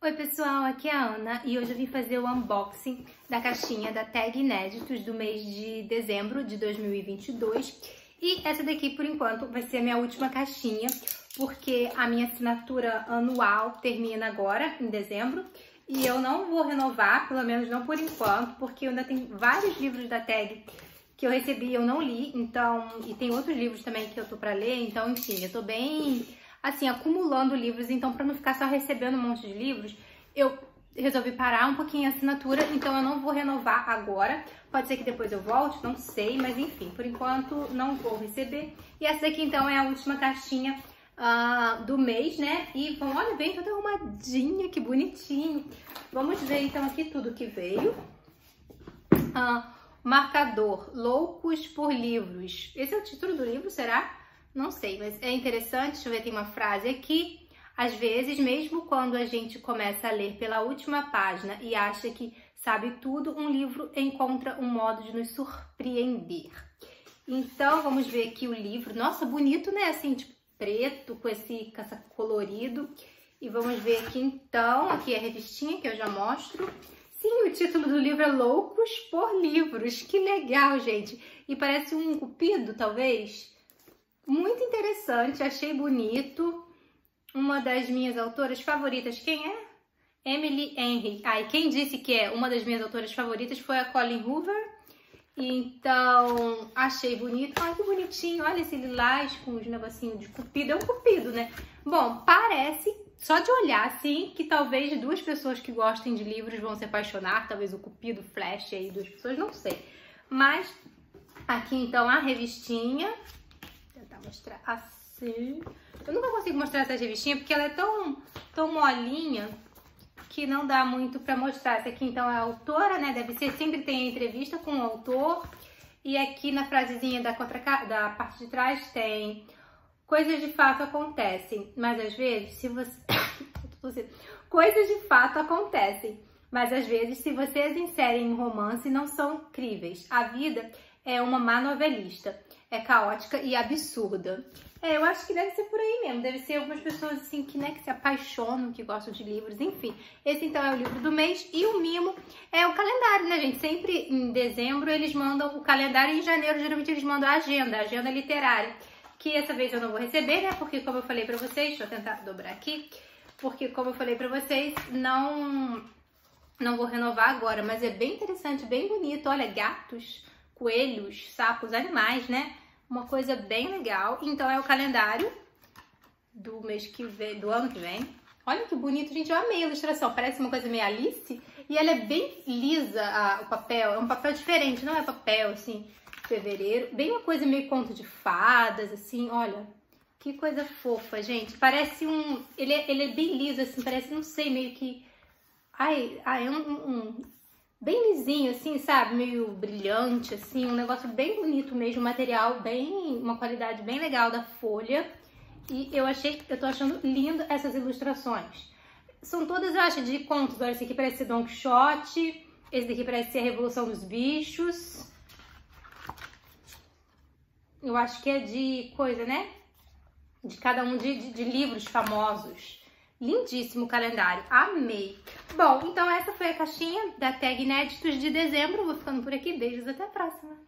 Oi pessoal, aqui é a Ana e hoje eu vim fazer o unboxing da caixinha da Tag Inéditos do mês de dezembro de 2022 e essa daqui por enquanto vai ser a minha última caixinha porque a minha assinatura anual termina agora em dezembro e eu não vou renovar, pelo menos não por enquanto, porque ainda tenho vários livros da Tag que eu recebi e eu não li, então, e tem outros livros também que eu tô pra ler, então enfim, eu tô bem assim, acumulando livros, então para não ficar só recebendo um monte de livros, eu resolvi parar um pouquinho a assinatura, então eu não vou renovar agora. Pode ser que depois eu volte, não sei, mas enfim, por enquanto não vou receber. E essa daqui então é a última caixinha uh, do mês, né? E bom, olha, bem toda arrumadinha, que bonitinho. Vamos ver então aqui tudo que veio. Uh, marcador, Loucos por Livros. Esse é o título do livro, será? Não sei, mas é interessante. Deixa eu ver, tem uma frase aqui. Às vezes, mesmo quando a gente começa a ler pela última página e acha que sabe tudo, um livro encontra um modo de nos surpreender. Então, vamos ver aqui o livro. Nossa, bonito, né? Assim, tipo, preto, com esse caça colorido. E vamos ver aqui, então, aqui a revistinha que eu já mostro. Sim, o título do livro é Loucos por Livros. Que legal, gente. E parece um cupido, talvez. Muito interessante, achei bonito. Uma das minhas autoras favoritas, quem é? Emily Henry. Ah, quem disse que é uma das minhas autoras favoritas foi a Colin Hoover. Então, achei bonito. Ai, que bonitinho. Olha esse lilás com os negocinhos de cupido. É um cupido, né? Bom, parece, só de olhar assim, que talvez duas pessoas que gostem de livros vão se apaixonar. Talvez o cupido flash aí, duas pessoas, não sei. Mas, aqui então a revistinha mostrar assim. Eu nunca consigo mostrar essa revistinha porque ela é tão, tão molinha que não dá muito pra mostrar. Essa aqui então é a autora, né? Deve ser, sempre tem entrevista com o autor. E aqui na frasezinha da, contra, da parte de trás tem coisas de fato acontecem, mas às vezes se você... coisas de fato acontecem, mas às vezes se vocês inserem em romance não são críveis. A vida é uma má novelista é caótica e absurda. É, eu acho que deve ser por aí mesmo. Deve ser algumas pessoas assim que, né, que se apaixonam, que gostam de livros, enfim. Esse então é o livro do mês e o mimo é o calendário, né, gente? Sempre em dezembro eles mandam o calendário e em janeiro geralmente eles mandam a agenda, a agenda literária. Que essa vez eu não vou receber, né? Porque como eu falei pra vocês, deixa eu tentar dobrar aqui. Porque como eu falei pra vocês, não não vou renovar agora, mas é bem interessante, bem bonito. Olha, gatos coelhos, sapos, animais, né? Uma coisa bem legal. Então é o calendário do mês que vem, do ano que vem. Olha que bonito, gente. Eu amei a ilustração. Parece uma coisa meio Alice. E ela é bem lisa, a, o papel. É um papel diferente, não é papel, assim, fevereiro. Bem uma coisa meio conto de fadas, assim. Olha, que coisa fofa, gente. Parece um... Ele é, ele é bem liso, assim. Parece, não sei, meio que... Ai, ai é um, um bem lisinho, assim, sabe? Meio brilhante, assim, um negócio bem bonito mesmo, material bem, uma qualidade bem legal da folha. E eu achei, eu tô achando lindo essas ilustrações. São todas, eu acho, de contos. Olha, esse aqui parece ser Don Quixote, esse daqui parece ser a Revolução dos Bichos. Eu acho que é de coisa, né? De cada um de, de, de livros famosos. Lindíssimo o calendário, amei. Bom, então essa foi a caixinha da Tag Inéditos de dezembro. Vou ficando por aqui, beijos, até a próxima.